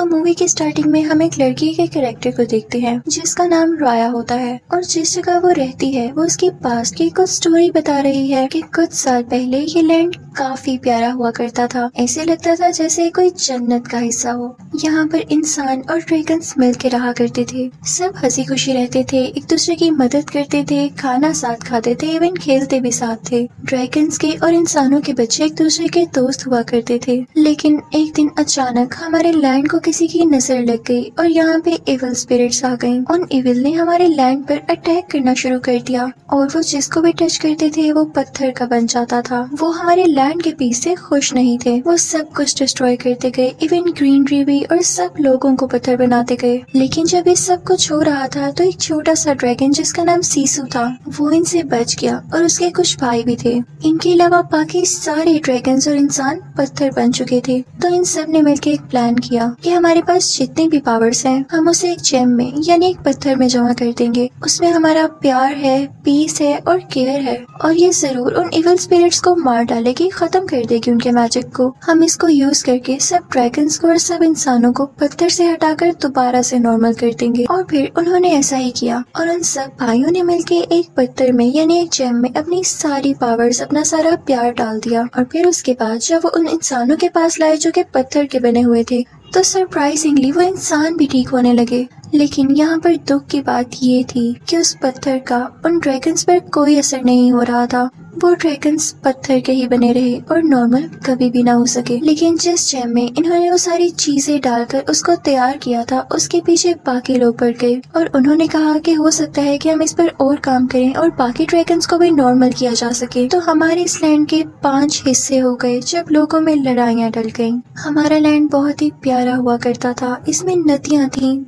तो मूवी के स्टार्टिंग में हम एक लड़की के कैरेक्टर को देखते हैं, जिसका नाम राया होता है। और जिस जगह वो रहती है, वो उसके पास की कुछ स्टोरी बता रही है कि कुछ साल पहले ये लैंड काफ़ी प्यारा हुआ करता था। ऐसे लगता था जैसे कोई जन्नत का हिस्सा हो। यहाँ पर इंसान और ड्रैगन्स मिल के रहा करते थे। सब हँसी खुशी रहते थे, एक दूसरे की मदद करते थे, खाना साथ खाते थे इवन खेलते भी साथ थे। ड्रैगन्स के और इंसानों के बच्चे एक दूसरे के दोस्त हुआ करते थे। लेकिन एक दिन अचानक हमारे लैंड को किसी की नज़र लग गई और यहाँ पे इविल स्पिरिट्स आ गईं। उन इविल ने हमारे लैंड पर अटैक करना शुरू कर दिया और वो जिसको भी टच करते थे, वो पत्थर का बन जाता था। वो हमारे लैंड के पीस से खुश नहीं थे। वो सब कुछ डिस्ट्रॉय करते गए। इवन ग्रीनरी भी और सब लोगों को पत्थर बनाते गए। लेकिन जब ये सब कुछ हो रहा था तो एक छोटा सा ड्रैगन जिसका नाम सीसू था, वो इनसे बच गया और उसके कुछ भाई भी थे। इनके अलावा बाकी सारे ड्रैगन और इंसान पत्थर बन चुके थे। तो इन सबने मिलकर एक प्लान किया। कि हमारे पास जितने भी पावर्स हैं, हम उसे एक जेम में, यानी एक पत्थर में जमा कर देंगे। उसमें हमारा प्यार है पीस है और केयर है। और ये ज़रूर उन इवल स्पिरिट्स को मार डालेगी, खत्म कर देगी उनके मैजिक को। हम इसको यूज़ करके सब ड्रैगन्स को और सब इंसानों को पत्थर से हटाकर दोबारा से नॉर्मल कर देंगे। और फिर उन्होंने ऐसा ही किया। और उन सब भाइयों ने मिलकर एक पत्थर में, यानी एक जेम में अपनी सारी पावर्स अपना सारा प्यार डाल दिया। और फिर उसके बाद जब वो उन इंसानों के पास लाए, जो कि पत्थर के बने हुए थे तो सरप्राइजिंगली वो इंसान भी ठीक होने लगे। लेकिन यहाँ पर दुख की बात ये थी कि उस पत्थर का, उन ड्रैगन्स पर कोई असर नहीं हो रहा था। वो ड्रैगन्स पत्थर के ही बने रहे और नॉर्मल कभी भी ना हो सके। लेकिन जिस जैम में इन्होंने वो सारी चीज़ें डालकर उसको तैयार किया था, उसके पीछे बाकी लोग पड़ गए। और उन्होंने कहा कि हो सकता है कि हम इस पर और काम करें और बाकी ड्रैगन्स को भी नॉर्मल किया जा सके। तो हमारे इस लैंड के पाँच हिस्से हो गए जब लोगों में लड़ाइयाँ डल गई। हमारा लैंड बहुत ही प्यारा हुआ करता था। इसमें नदियाँ थी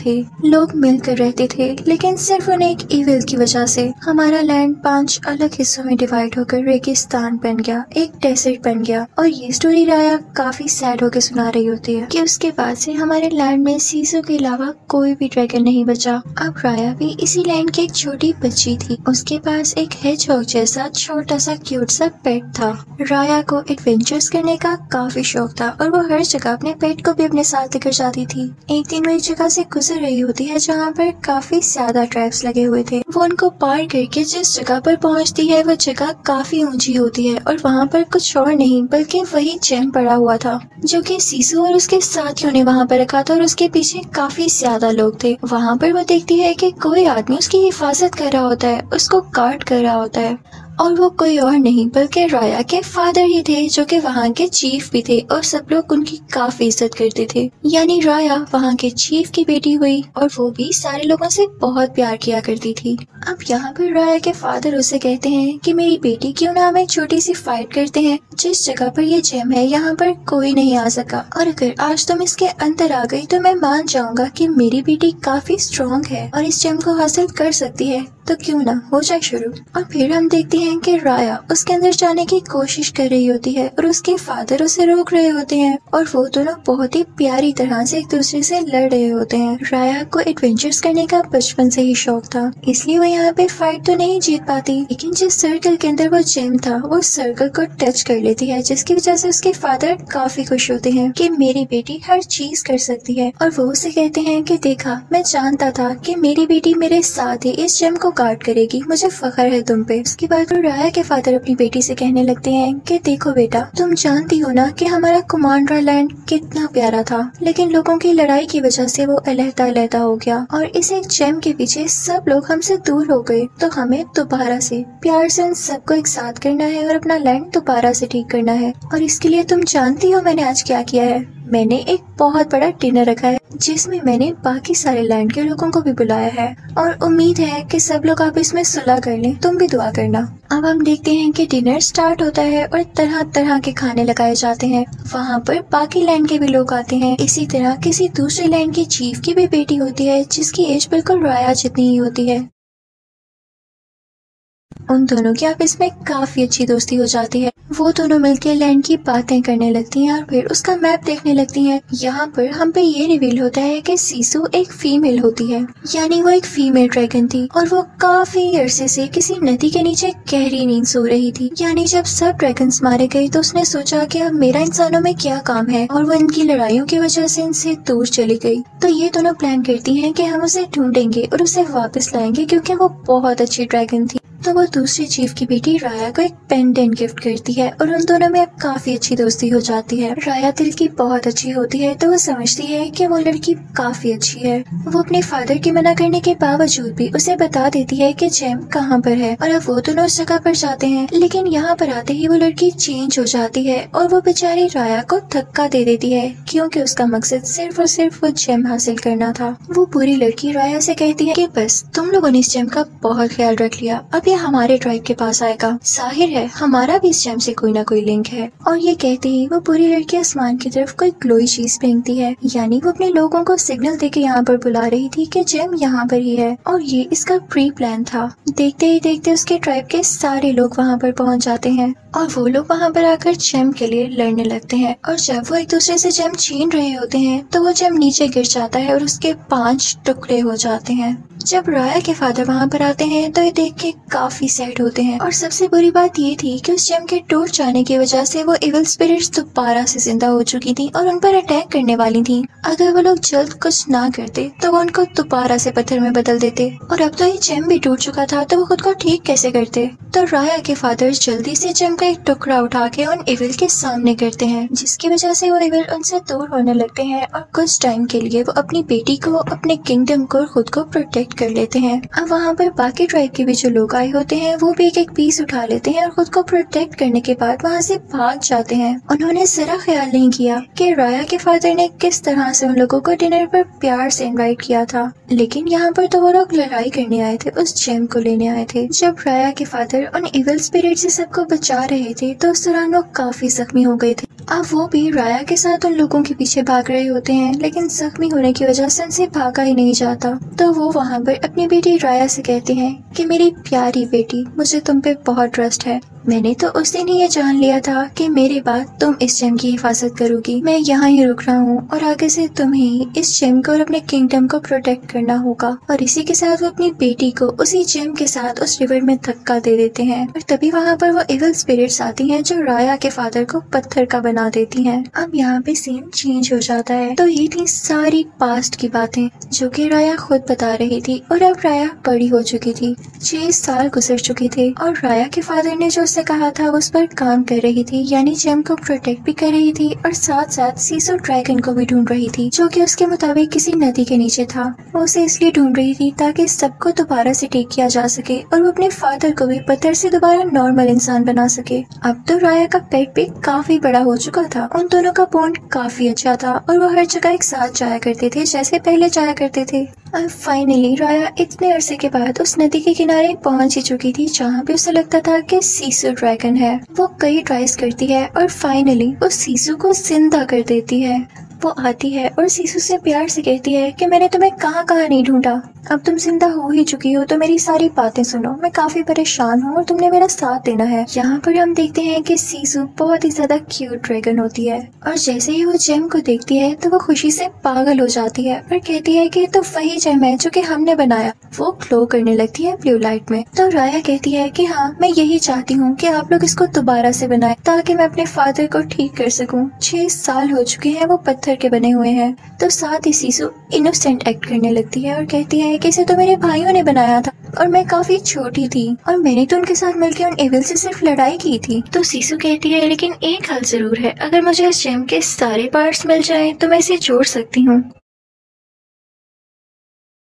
थे लोग मिलकर रहते थे, लेकिन सिर्फ़ उन्हें एक इविल की वजह से हमारा लैंड पाँच अलग हिस्सों में डिवाइड होकर रेगिस्तान बन गया, एक डेजर्ट बन गया। और ये स्टोरी राया काफ़ी सैड होकर सुना रही होती है कि उसके बाद से हमारे लैंड में सीसो के अलावा कोई भी ड्रैगन नहीं बचा। अब राया भी इसी लैंड की एक छोटी बच्ची थी। उसके पास एक हेजहॉग जैसा छोटा सा क्यूट सा पेट था। राया को एडवेंचर्स करने का काफ़ी शौक था और वो हर जगह अपने पेट को भी अपने साथ लेकर जाती थी। एक दिन वो एक जगह से गुजर रही होती है जहाँ पर काफ़ी ज़्यादा ट्रैप्स लगे हुए थे। वो उनको पार करके जिस जगह पर पहुँचती है, वो जगह काफ़ी ऊँची होती है और वहाँ पर कुछ और नहीं, बल्कि वही चैन पड़ा हुआ था, जो कि सीसू और उसके साथियों ने वहाँ पर रखा था और उसके पीछे काफ़ी ज़्यादा लोग थे। वहाँ पर वो देखती है कि कोई आदमी उसकी हिफाजत कर रहा होता है, उसको गार्ड कर रहा होता है। और वो कोई और नहीं, बल्कि राया के फादर ही थे, जो कि वहाँ के चीफ भी थे, और सब लोग उनकी काफ़ी इज़्ज़त करते थे। यानी राया वहाँ के चीफ की बेटी हुई, और वो भी सारे लोगों से बहुत प्यार किया करती थी। अब यहाँ पर राया के फादर उसे कहते हैं कि, मेरी बेटी क्यों ना हम छोटी सी फाइट करते हैं? जिस जगह पर ये जेम है, यहाँ पर कोई नहीं आ सका। और अगर आज तुम इसके अंदर आ गई तो मैं मान जाऊँगा कि मेरी बेटी काफ़ी स्ट्रॉन्ग है, और इस जेम को हासिल कर सकती है। तो क्यों ना हो जाए शुरू? और फिर हम देखते हैं कि राया उसके अंदर जाने की कोशिश कर रही होती है और उसके फादर उसे रोक रहे होते हैं और वो दोनों बहुत ही प्यारी तरह से एक दूसरे से लड़ रहे होते हैं। राया को एडवेंचर्स करने का बचपन से ही शौक था, इसलिए वो यहाँ पे फाइट तो नहीं जीत पाती, लेकिन जिस सर्कल के अंदर वो जेम था, वो सर्कल को टच कर लेती है, जिसकी वजह से उसके फादर काफ़ी खुश होते हैं कि मेरी बेटी हर चीज़ कर सकती है। और वो उसे कहते हैं कि देखा, मैं जानता था कि मेरी बेटी मेरे साथ ही इस जेम को गार्ड करेगी। मुझे फखर है तुम पे। उसके बाद राया के फादर अपनी बेटी से कहने लगते हैं कि, देखो बेटा, तुम जानती हो ना कि हमारा कुमांड्रा लैंड कितना प्यारा था। लेकिन लोगों की लड़ाई की वजह से वो अलहदा अलहदा हो गया और इस एक जेम के पीछे सब लोग हमसे दूर हो गए। तो हमें दोबारा से प्यार से सबको एक साथ करना है और अपना लैंड दोबारा से ठीक करना है। और इसके लिए तुम जानती हो मैंने आज क्या किया है? मैंने एक बहुत बड़ा डिनर रखा है, जिसमें मैंने बाकी सारे लैंड के लोगों को भी बुलाया है। और उम्मीद है कि सब लोग आप इसमें सुलह कर लें, तुम भी दुआ करना। अब हम देखते हैं कि डिनर स्टार्ट होता है और तरह तरह के खाने लगाए जाते हैं। वहाँ पर बाकी लैंड के भी लोग आते हैं। इसी तरह किसी दूसरे लैंड की चीफ की भी बेटी होती है, जिसकी एज बिल्कुल राया जितनी ही होती है। उन दोनों की आपस में काफ़ी अच्छी दोस्ती हो जाती है। वो दोनों मिलकर लैंड की बातें करने लगती हैं और फिर उसका मैप देखने लगती हैं। यहाँ पर हम पे ये रिवील होता है कि सीसू एक फीमेल होती है। यानी वो एक फीमेल ड्रैगन थी और वो काफ़ी अरसे से किसी नदी के नीचे गहरी नींद सो रही थी। यानी जब सब ड्रैगन मारे गए तो उसने सोचा कि अब मेरा इंसानों में क्या काम है और वो इनकी लड़ाइयों की वजह से इनसे दूर चली गई। तो ये दोनों प्लान करती है की हम उसे ढूंढेंगे और उसे वापस लाएँगे क्यूँकी वो बहुत अच्छी ड्रैगन थी। तो वो दूसरी चीफ की बेटी राया को एक पेंडेंट गिफ्ट करती है और उन दोनों में अब काफ़ी अच्छी दोस्ती हो जाती है। राया दिल की बहुत अच्छी होती है तो वो समझती है कि वो लड़की काफ़ी अच्छी है। वो अपने फादर के मना करने के बावजूद भी उसे बता देती है कि जैम कहाँ पर है और अब वो दोनों उस जगह पर जाते हैं, लेकिन यहाँ पर आते ही वो लड़की चेंज हो जाती है और वो बेचारी राया को धक्का दे देती है, क्योंकि उसका मकसद सिर्फ़ और सिर्फ़ वो जेम हासिल करना था। वो पूरी लड़की राया से कहती है कि बस तुम लोगों ने इस जेम का बहुत ख्याल रख लिया, अब हमारे ट्राइब के पास आएगा। ज़ाहिर है, हमारा भी इस जैम से कोई ना कोई लिंक है। और ये कहते ही, वो पूरी लड़की आसमान की तरफ़ कोई ग्लोई चीज़ फेंकती है। यानी वो अपने लोगों को सिग्नल देके यहाँ पर बुला रही थी कि जेम यहाँ पर ही है। और ये इसका प्री प्लान था। देखते ही देखते उसके ट्राइब के सारे लोग वहाँ पर पहुँच जाते हैं। और वो लोग वहाँ पर आकर जेम के लिए लड़ने लगते हैं। और जब वो एक दूसरे से जैम छीन रहे होते हैं तो वो जैम नीचे गिर जाता है और उसके पाँच टुकड़े हो जाते हैं। जब राया के फादर वहाँ पर आते हैं तो ये देख के काफ़ी सैड होते हैं। और सबसे बुरी बात ये थी कि उस जेम के टूट जाने की वजह से वो इवल स्पिरिट्स दोबारा से ज़िंदा हो चुकी थी और उन पर अटैक करने वाली थी। अगर वो लोग जल्द कुछ ना करते तो वो उनको दोबारा से पत्थर में बदल देते। और अब तो ये जेम भी टूट चुका था तो वो खुद को ठीक कैसे करते? तो राया के फादर जल्दी से जेम का एक टुकड़ा उठा के उन इविल के सामने करते हैं, जिसकी वजह से वो इविल उनसे दूर होने लगते हैं और कुछ टाइम के लिए वो अपनी बेटी को, अपने किंगडम को खुद को प्रोटेक्ट कर लेते हैं। अब वहाँ पर बाकी ट्राइब के भी जो लोग आए होते हैं, वो भी एक एक पीस उठा लेते हैं और खुद को प्रोटेक्ट करने के बाद वहाँ से भाग जाते हैं। उन्होंने जरा ख्याल नहीं किया कि राया के फादर ने किस तरह से उन लोगों को डिनर पर प्यार से इनवाइट किया था। लेकिन यहाँ पर तो वो लोग लड़ाई करने आए थे, उस जेम को लेने आए थे। जब राया के फादर उन इवल स्पिरिट से सबको बचा रहे थे तो उस दौरान वो काफ़ी जख्मी हो गए थे। अब वो भी राया के साथ उन लोगों के पीछे भाग रहे होते हैं, लेकिन जख्मी होने की वजह से उनसे भागा ही नहीं जाता। तो वो वहाँ पर अपनी बेटी राया से कहते हैं कि मेरी प्यारी बेटी मुझे तुम पे बहुत ट्रस्ट है। मैंने तो उस दिन ही ये जान लिया था कि मेरे बाद तुम इस जेम की हिफाजत करोगी। मैं यहाँ ही रुक रहा हूँ और आगे से तुम्हें इस जेम को और अपने किंगडम को प्रोटेक्ट करना होगा। और इसी के साथ वो अपनी बेटी को उसी जेम के साथ उस रिवर में धक्का दे देते हैं। और तभी वहाँ पर वो इवल स्पिरिट्स आती हैं जो राया के फादर को पत्थर का बना देती हैं। अब यहाँ पे सीन चेंज हो जाता है। तो ये थी सारी पास्ट की बातें जो कि राया खुद बता रही थी और अब राया बड़ी हो चुकी थी। छह साल गुजर चुके थे और राया के फादर ने जो उससे कहा था, उस पर काम कर रही थी, यानी जेम को प्रोटेक्ट भी कर रही थी और साथ साथ सीसो ड्रैगन को भी ढूंढ रही थी, जो कि उसके मुताबिक किसी नदी के नीचे था। वो उसे इसलिए ढूंढ रही थी ताकि सबको दोबारा से टेक किया जा सके और वो अपने फादर को भी पत्थर से दोबारा नॉर्मल इंसान बना सके। अब तो राया का पेट भी काफ़ी बड़ा हो चुका था। उन दोनों का बॉन्ड काफ़ी अच्छा था और वो हर जगह एक साथ जाया करते थे, जैसे पहले जाया करते थे। और फाइनली राया इतने अरसे के बाद उस नदी के किनारे पहुँच ही चुकी थी, जहाँ भी उसे लगता था कि सीसू ड्रैगन है। वो कई ट्राइज करती है और फाइनली वो सीजू को ज़िंदा कर देती है। वो आती है और सीसू से प्यार से कहती है कि मैंने तुम्हें कहाँ कहाँ नहीं ढूंढा। अब तुम ज़िंदा हो ही चुकी हो तो मेरी सारी बातें सुनो। मैं काफ़ी परेशान हूँ और तुमने मेरा साथ देना है। यहाँ पर हम देखते हैं कि सीसू बहुत ही ज़्यादा क्यूट ड्रैगन होती है। और जैसे ही वो जेम को देखती है तो वो खुशी से पागल हो जाती है और कहती है कि तो वही जेम है जो कि हमने बनाया। वो ग्लो करने लगती है ब्लू लाइट में। तो राया कहती है की हाँ मैं यही चाहती हूँ की आप लोग इसको दोबारा से बनाए, ताकि मैं अपने फादर को ठीक कर सकूँ। छह साल हो चुके हैं वो पत्थर के बने हुए हैं। तो साथ ही सीसू इनोसेंट एक्ट करने लगती है और कहती है कि इसे तो मेरे भाइयों ने बनाया था और मैं काफ़ी छोटी थी और मैंने तो उनके साथ मिलकर उन एविल से सिर्फ़ लड़ाई की थी। तो सीसू कहती है, लेकिन एक हल ज़रूर है। अगर मुझे इस जेम के सारे पार्ट्स मिल जाए तो मैं इसे जोड़ सकती हूँ।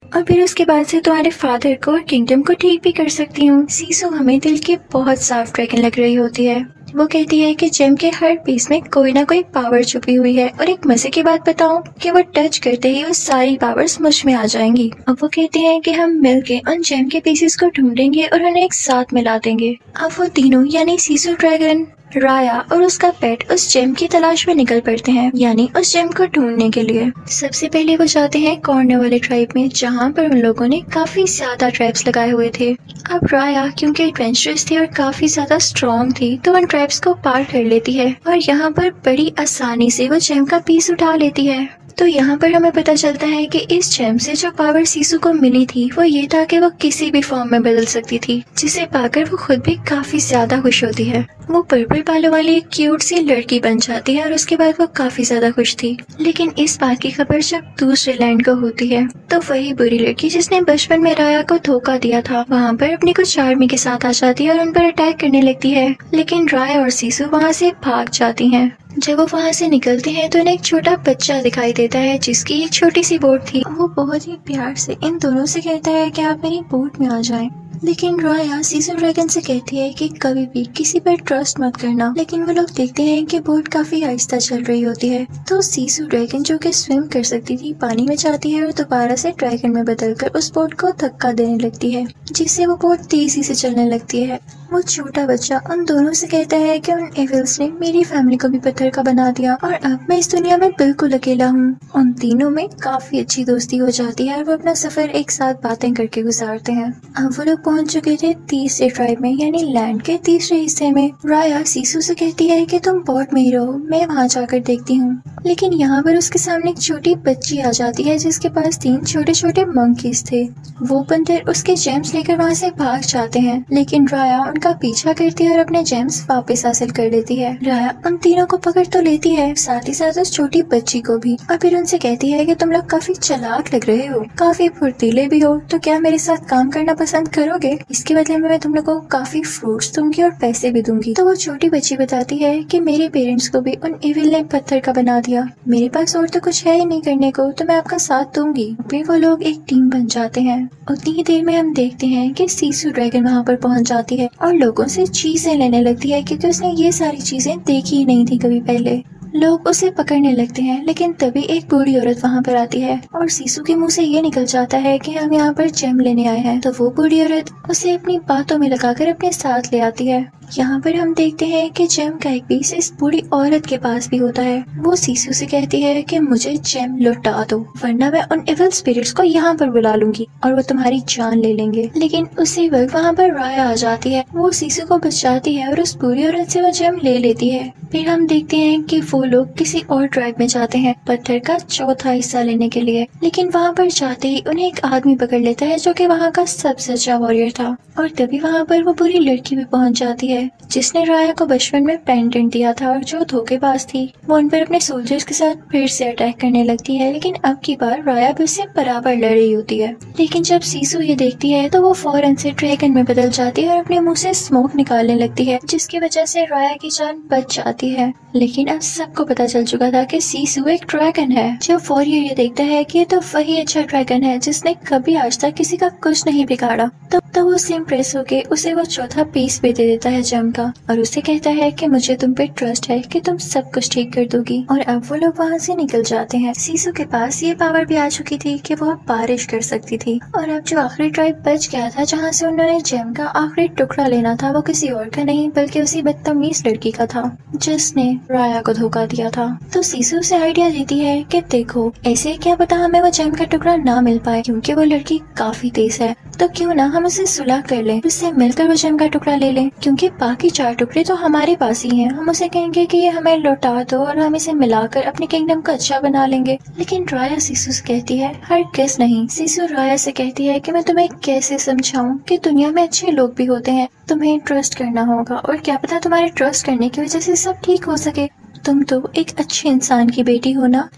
और फिर उसके बाद से तुम्हारे फादर को और किंगडम को ठीक भी कर सकती हूँ। सीसू, हमें दिल की बहुत साफ़ ड्रैगन लग रही होती है। वो कहती है कि जिम के हर पीस में कोई ना कोई पावर छुपी हुई है। और एक मज़े की बात बताऊँ कि वो टच करते ही वो सारी पावर्स मुझमें आ जाएँगी। अब वो कहती है कि हम मिलके उन जेम के पीसेस को ढूंढेंगे और उन्हें एक साथ मिला देंगे। अब वो तीनों, यानी सीसू ड्रैगन राया और उसका पेट उस जेम की तलाश में निकल पड़ते हैं, यानी उस जेम को ढूँढने के लिए। सबसे पहले वो जाते हैं कॉर्नर वाले ट्राइब में, जहाँ पर उन लोगों ने काफ़ी ज़्यादा ट्रैप्स लगाए हुए थे। अब राया, क्योंकि एडवेंचरस थी और काफ़ी ज़्यादा स्ट्रॉन्ग थी तो उन ट्रैप्स को पार कर लेती है, और यहाँ पर बड़ी आसानी से वो जेम का पीस उठा लेती है। तो यहाँ पर हमें पता चलता है कि इस जेम से जो पावर सीसू को मिली थी, वो ये था कि वो किसी भी फॉर्म में बदल सकती थी, जिसे पाकर वो खुद भी काफ़ी ज़्यादा खुश होती है। वो पर्पल बालों वाली एक क्यूट सी लड़की बन जाती है और उसके बाद वो काफ़ी ज़्यादा खुश थी। लेकिन इस बात की खबर जब दूसरे लैंड को होती है तो वही बुरी लड़की जिसने बचपन में राया को धोखा दिया था, वहाँ पर अपनी कुछ आर्मी के साथ आ जाती है और उन पर अटैक करने लगती है। लेकिन राय और सीसू वहाँ से भाग जाती हैं। जब वो वहाँ से निकलते हैं तो उन्हें एक छोटा बच्चा दिखाई देता है, जिसकी एक छोटी सी बोट थी वो बहुत ही प्यार से इन दोनों से कहता है कि आप मेरी बोट में आ जाएँ। लेकिन राया सीसो ड्रैगन से कहती है कि कभी भी किसी पर ट्रस्ट मत करना। लेकिन वो लोग देखते हैं कि बोट काफ़ी आहिस्ता चल रही होती है। तो सीसू ड्रैगन जो कि स्विम कर सकती थी, पानी में जाती है और दोबारा से ड्रैगन में बदलकर उस बोट को धक्का देने लगती है, जिससे वो बोट तेज़ी से चलने लगती है। वो छोटा बच्चा उन दोनों से कहता है कि उन एविल्स ने मेरी फैमिली को भी पत्थर का बना दिया और अब मैं इस दुनिया में बिल्कुल अकेला हूँ। उन तीनों में काफ़ी अच्छी दोस्ती हो जाती है और वो अपना सफ़र एक साथ बातें करके गुजारते हैं। अब वो लोग पहुँच चुके थे तीसरे ट्राइब में, यानी लैंड के तीसरे हिस्से में। राया सीसू से कहती है कि तुम बोर्ड में ही, मैं वहाँ जाकर देखती हूँ। लेकिन यहाँ पर उसके सामने एक छोटी बच्ची आ जाती है, जिसके पास तीन छोटे छोटे मंकीज थे। वो बंदर उसके जेम्स लेकर वहाँ से भाग जाते हैं, लेकिन राया उनका पीछा करती है और अपने जेम्स वापस हासिल कर लेती है। राया उन तीनों को पकड़ तो लेती है, साथ ही साथ उस छोटी बच्ची को भी। और फिर उनसे कहती है की तुम लोग काफ़ी चलाक लग रहे हो, काफ़ी फुर्तीले भी हो तो क्या मेरे साथ काम करना पसंद करोगे, इसके बदले में मैं तुम लोगों को काफ़ी फ्रूट्स दूँगी और पैसे भी दूँगी। तो वो छोटी बच्ची बताती है कि मेरे पेरेंट्स को भी उन इविल ने पत्थर का बना दिया। मेरे पास और तो कुछ है ही नहीं करने को तो मैं आपका साथ दूँगी। फिर वो लोग एक टीम बन जाते हैं। उतनी ही देर में हम देखते हैं कि सीसू ड्रैगन वहाँ पर पहुँच जाती है और लोगों से चीज़ें लेने लगती है, क्योंकि उसने ये सारी चीज़ें देखी ही नहीं थी कभी पहले। लोग उसे पकड़ने लगते हैं, लेकिन तभी एक बूढ़ी औरत वहाँ पर आती है और सीसू के मुँह से ये निकल जाता है कि हम यहाँ पर जेम लेने आए हैं। तो वो बूढ़ी औरत उसे अपनी बातों में लगाकर अपने साथ ले आती है। यहाँ पर हम देखते हैं कि जेम का एक पीस इस बूढ़ी औरत के पास भी होता है। वो सीसू से कहती है कि मुझे जेम लौटा दो, वरना मैं उन इवल स्पिरिट्स को यहाँ पर बुला लूँगी और वो तुम्हारी जान ले लेंगे। लेकिन उसी वक्त वहाँ पर राय आ जाती है। वो सीसू को बचाती है और उस बूढ़ी औरत से वो जेम ले लेती है। फिर हम देखते हैं कि वो लोग किसी और ट्राइब में जाते हैं, पत्थर का चौथा हिस्सा लेने के लिए। लेकिन वहाँ पर जाते ही उन्हें एक आदमी पकड़ लेता है जो कि वहाँ का सबसे अच्छा वॉरियर था। और तभी वहाँ पर वो बुरी लड़की भी पहुँच जाती है। है। जिसने राया को बचपन में पेंडेंट दिया था और जो धोखेबाज थी वो उन पर अपने सोल्जर्स के साथ फिर से अटैक करने लगती है। लेकिन अब की बार राया भी उससे बराबर लड़ रही होती है। लेकिन जब सीसू ये देखती है तो वो फ़ौरन से ड्रैगन में बदल जाती है और अपने मुँह से स्मोक निकालने लगती है जिसकी वजह से राया की जान बच जाती है। लेकिन अब सबको पता चल चुका था कि सीसू एक ड्रैगन है। जब फौरियर ये देखता है कि तो वही अच्छा ड्रैगन है जिसने कभी आज तक किसी का कुछ नहीं बिगाड़ा तो, तो वो उससे इम्प्रेस होके उसे वो चौथा पीस भी दे देता है जम का। और उसे कहता है कि मुझे तुम पे ट्रस्ट है कि तुम सब कुछ ठीक कर दोगी। और अब वो लोग वहाँ से निकल जाते हैं। सीसू के पास ये पावर भी आ चुकी थी कि वो बारिश कर सकती थी। और अब जो आखिरी ट्राइब बच गया था, जहाँ से उन्होंने जेम का आखिरी टुकड़ा लेना था, वो किसी और का नहीं, बल्कि उसी बदतमीज लड़की का था, जिसने राया को धोखा दिया था। तो सीसू से आइडिया देती है कि देखो, ऐसे क्या पता हमें वो जेम का टुकड़ा ना मिल पाए, क्योंकि वो लड़की काफ़ी तेज है। तो क्यों ना हम उसे सुलह कर लें, उससे मिलकर वो जेम का टुकड़ा ले लें? क्योंकि बाकी चार टुकड़े तो हमारे पास ही हैं। हम उसे कहेंगे कि ये हमें लौटा दो और हम इसे मिलाकर अपने किंगडम को अच्छा बना लेंगे। लेकिन राया सीसू से कहती है, हर किस नहीं। सीसू राया से कहती है कि मैं तुम्हें कैसे समझाऊं कि दुनिया में अच्छे लोग भी होते हैं? तुम्हें ट्रस्ट करना होगा और क्या पता तुम्हारे ट्रस्ट करने की वजह से सब ठीक हो सके। तुम तो एक अच्छे इंसान की बेटी हो ना?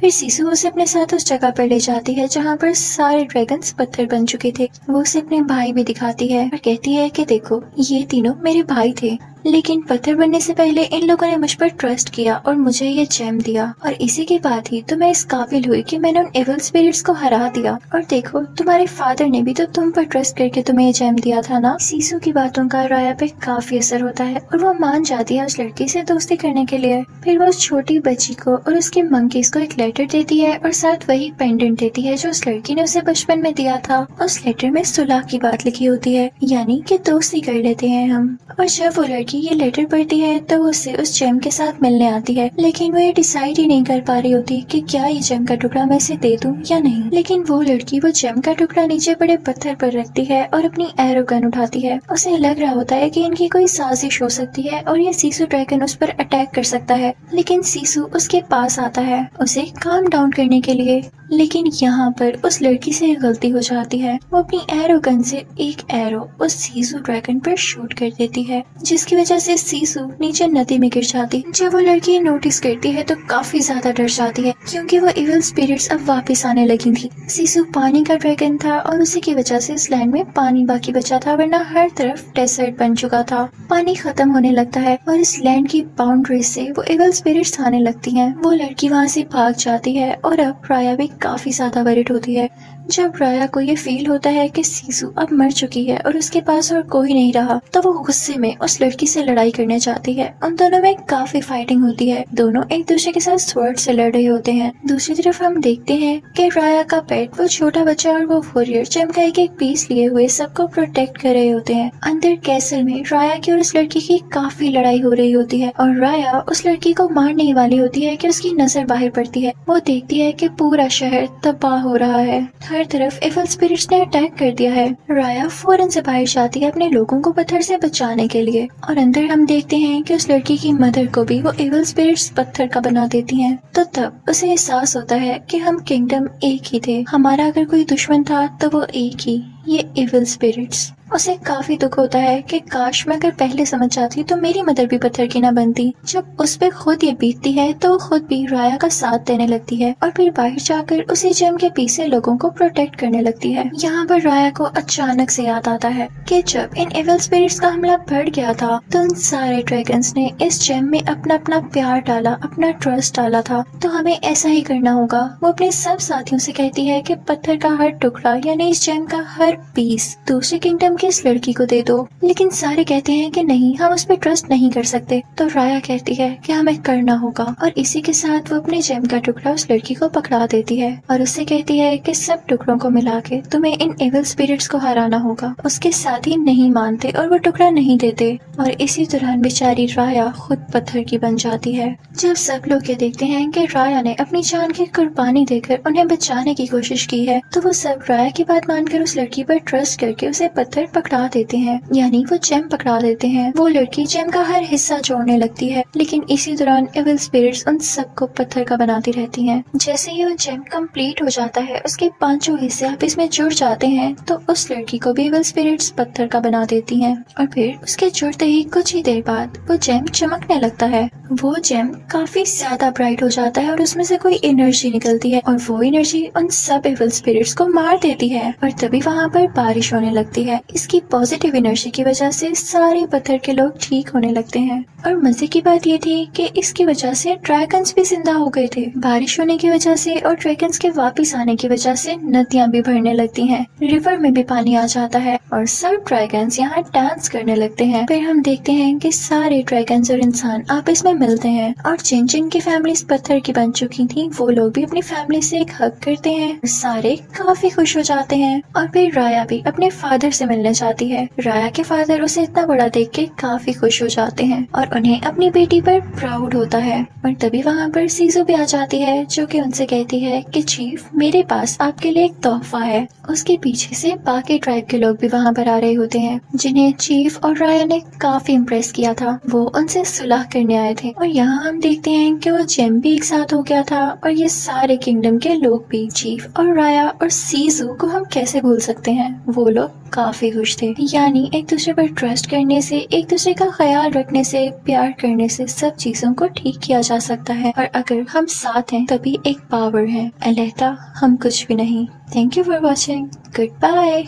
फिर सीसू उसे अपने साथ उस जगह पर ले जाती है जहाँ पर सारे ड्रैगन्स पत्थर बन चुके थे। वो उसे अपने भाई भी दिखाती है और कहती है कि देखो, ये तीनों मेरे भाई थे। लेकिन पत्थर बनने से पहले इन लोगों ने मुझ पर ट्रस्ट किया और मुझे ये जैम दिया। और इसी के बाद ही तो मैं इस काबिल हुई कि मैंने उन एवल स्पिरिट्स को हरा दिया। और देखो, तुम्हारे फादर ने भी तो तुम पर ट्रस्ट करके तुम्हें ये जेम दिया था ना? सीसू की बातों का राया पे काफ़ी असर होता है और वो मान जाती है उस लड़की से दोस्ती करने के लिए। फिर वो उस छोटी बच्ची को और उसके मंकीज को एक लेटर देती है और साथ वही पेंडेंट देती है जो उस लड़की ने उसे बचपन में दिया था। उस लेटर में सुलह की बात लिखी होती है, यानी कि दोस्ती कर लेते हैं हम। और जब वो लड़की ये लेटर पढ़ती है तो उसे उस जेम के साथ मिलने आती है। लेकिन वो ये डिसाइड ही नहीं कर पा रही होती कि क्या ये जेम का टुकड़ा मैं इसे दे दूँ या नहीं। लेकिन वो लड़की वो जेम का टुकड़ा नीचे बड़े पत्थर पर रखती है और अपनी एरो गन उठाती है। उसे लग रहा होता है कि इनकी कोई साजिश हो सकती है और ये सीसू ड्रैगन उस पर अटैक कर सकता है। लेकिन सीसू उसके पास आता है। उसे काम डाउन करने के लिए। लेकिन यहाँ पर उस लड़की से गलती हो जाती है। वो अपनी एरो गन से एक एरो उस सीसू ड्रैगन पर शूट कर देती है, जिसकी वजह से सीसू नीचे नदी में गिर जाती जब वो लड़की नोटिस करती है तो काफ़ी ज़्यादा डर जाती है, क्योंकि वो इवल स्पिरिट्स अब वापस आने लगी थी। सीसू पानी का ड्रैगन था और उसी की वजह से इस लैंड में पानी बाकी बचा था, वरना हर तरफ़ डेसर्ट बन चुका था। पानी खत्म होने लगता है और इस लैंड की बाउंड्री से वो इवल स्पिरिट्स आने लगती है। वो लड़की वहाँ से भाग जाती है और अब प्राया भी काफ़ी ज़्यादा वेरिट होती है। जब राया को ये फील होता है कि सीसू अब मर चुकी है और उसके पास और कोई नहीं रहा तो वो गुस्से में उस लड़की से लड़ाई करने जाती है। उन दोनों में काफ़ी फाइटिंग होती है। दोनों एक दूसरे के साथ स्वर्ड से लड़ रहे होते हैं। दूसरी तरफ़ हम देखते हैं कि राया का पेट वो छोटा बच्चा और वो वॉरियर चमका एक एक पीस लिए हुए सबको प्रोटेक्ट कर रहे होते हैं। अंदर कैसल में राया की और उस लड़की की काफ़ी लड़ाई हो रही होती है और राया उस लड़की को मारने वाली होती है की उसकी नज़र बाहर पड़ती है। वो देखती है की पूरा शहर तबाह हो रहा है। हर तरफ़ एफल स्पिरिट्स ने अटैक कर दिया है। राया फ़ौरन से बाहर जाती है अपने लोगों को पत्थर से बचाने के लिए। और अंदर हम देखते हैं कि उस लड़की की मदर को भी वो एवल स्पिरिट्स पत्थर का बना देती हैं। तो तब उसे एहसास होता है कि हम किंगडम एक ही थे। हमारा अगर कोई दुश्मन था तो वो एक ही। ये इविल स्पिरिट्स उसे काफ़ी दुख होता है कि काश मैं अगर पहले समझ जाती तो मेरी मदर भी पत्थर की ना बनती। जब उस पर खुद ये बीतती है तो वो खुद भी राया का साथ देने लगती है और फिर बाहर जाकर उसी जेम के पीछे लोगों को प्रोटेक्ट करने लगती है। यहाँ पर राया को अचानक से याद आता है कि जब इन एवल स्पिरिट्स का हमला बढ़ गया था तो उन सारे ड्रैगन्स ने इस जेम में अपना अपना प्यार डाला, अपना ट्रस्ट डाला था। तो हमें ऐसा ही करना होगा। वो अपने सब साथियों से कहती है कि पत्थर का हर टुकड़ा यानी इस जेम का हर पीस दूसरे किंगडम की इस लड़की को दे दो। लेकिन सारे कहते हैं कि नहीं, हम उस पर ट्रस्ट नहीं कर सकते। तो राया कहती है कि हमें करना होगा और इसी के साथ वो अपने जेम का टुकड़ा उस लड़की को पकड़ा देती है और उससे कहती है कि सब टुकड़ों को मिला के तुम्हें इन एवल स्पिरिट्स को हराना होगा। उसके साथ ही नहीं मानते और वो टुकड़ा नहीं देते। और इसी दौरान बेचारी राया खुद पत्थर की बन जाती है। जब सब लोग ये देखते हैं कि राया ने अपनी जान की कुर्बानी देकर उन्हें बचाने की कोशिश की है तो वो सब राया की बात मानकर उस लड़की पर ट्रस्ट करके उसे पत्थर पकड़ा देते हैं। यानी वो जेम पकड़ा देते हैं। वो लड़की जेम का हर हिस्सा जोड़ने लगती है। लेकिन इसी दौरान एविल स्पिरिट्स उन सबको पत्थर का बनाती रहती हैं। जैसे ही वो जेम कंप्लीट हो जाता है, उसके पाँचों हिस्से आप इसमें जुड़ जाते हैं तो उस लड़की को भी एविल स्पिरिट्स पत्थर का बना देती है। और फिर उसके जुड़ते ही कुछ ही देर बाद वो जेम चमकने लगता है। वो जेम काफ़ी ज़्यादा ब्राइट हो जाता है और उसमें से कोई एनर्जी निकलती है और वो एनर्जी उन सब एविल स्पिरिट्स को मार देती है। और तभी वहाँ पर बारिश होने लगती है। इसकी पॉजिटिव एनर्जी की वजह से सारे पत्थर के लोग ठीक होने लगते हैं। और मज़े की बात ये थी कि इसकी वजह से ड्रैगन्स भी ज़िंदा हो गए थे। बारिश होने की वजह से और ड्रैगन्स के वापस आने की वजह से नदियाँ भी भरने लगती हैं। रिवर में भी पानी आ जाता है और सब ड्रैगन्स यहाँ डांस करने लगते हैं। फिर हम देखते हैं कि सारे ड्रैगन्स और इंसान आपस में मिलते हैं और जिन जिन की फैमिली पत्थर की बन चुकी थी, वो लोग भी अपनी फैमिली से एक हक करते हैं सारे काफ़ी खुश हो जाते हैं। और फिर राया भी अपने फादर से मिलने जाती है। राया के फादर उसे इतना बड़ा देख के काफ़ी खुश हो जाते हैं और उन्हें अपनी बेटी पर प्राउड होता है। और तभी वहाँ पर सीजो भी आ जाती है, जो कि उनसे कहती है कि, चीफ, मेरे पास आपके लिए एक तोहफा है। उसके पीछे से बाकी ट्राइब के लोग भी वहाँ पर आ रहे होते हैं, जिन्हें चीफ और राया ने काफ़ी इम्प्रेस किया था। वो उनसे सुलह करने आए थे और यहाँ हम देखते हैं कि वो जेम भी एक साथ हो गया था और ये सारे किंगडम के लोग भी, चीफ और राया और सीजू को हम कैसे भूल सकते हैं? वो लोग काफ़ी खुश थे। यानी एक दूसरे पर ट्रस्ट करने से, एक दूसरे का ख्याल रखने से, प्यार करने से सब चीज़ों को ठीक किया जा सकता है। और अगर हम साथ हैं, तभी एक पावर है। अलहता हम कुछ भी नहीं। Thank you for watching goodbye